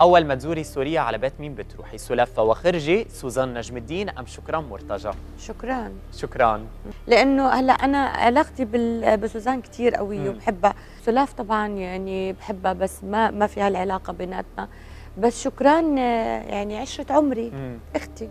أول ما تزوري سوريا على بيت مين بتروحي؟ سلفة وخرجي سوزان نجم الدين أم شكرا مرتجى؟ شكرا شكرا لأنه هلأ أنا علاقتي بسوزان كثير قويه وبحبها. سلاف طبعا يعني بحبها بس ما ما في هالعلاقة بيناتنا. بس شكرا آه، يعني عشرة عمري. مم. أختي.